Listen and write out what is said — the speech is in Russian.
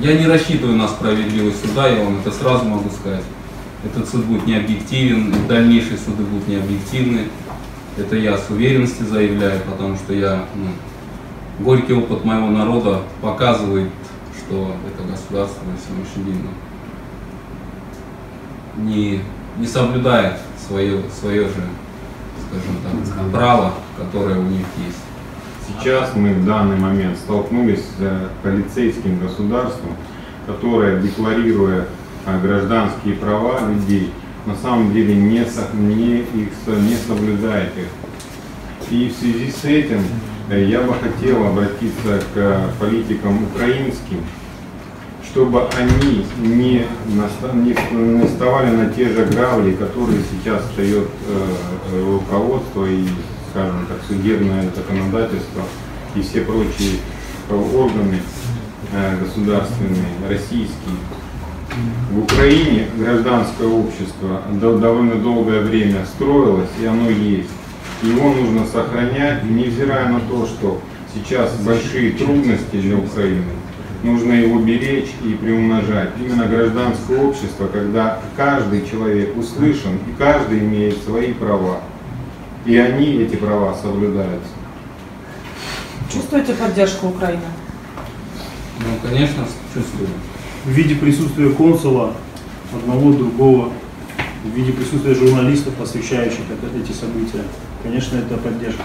Я не рассчитываю на справедливость суда, я вам это сразу могу сказать. Этот суд будет не объективен, и дальнейшие суды будут не объективны. Это я с уверенностью заявляю, потому что я, ну, горький опыт моего народа показывает, что это государство на сегодняшний день ну, не, не соблюдает свое, свое же, скажем так, право, которое у них есть. Сейчас мы в данный момент столкнулись с э, полицейским государством, которое, декларируя э, гражданские права людей, на самом деле не, не, их, не соблюдает их. И в связи с этим э, я бы хотел обратиться к политикам украинским, чтобы они не, не вст- не вставали на те же грабли, которые сейчас встает руководство и, скажем так, судебное законодательство и все прочие органы э, государственные, российские. В Украине гражданское общество до- довольно долгое время строилось, и оно есть. Его нужно сохранять, невзирая на то, что сейчас большие трудности для Украины, нужно его беречь и приумножать. Именно гражданское общество, когда каждый человек услышан, и каждый имеет свои права, и они, эти права, соблюдаются. Чувствуете поддержку Украины? Ну, конечно, чувствую. в виде присутствия консула, одного, другого, в виде присутствия журналистов, освещающих это- эти события. Конечно, это поддержка.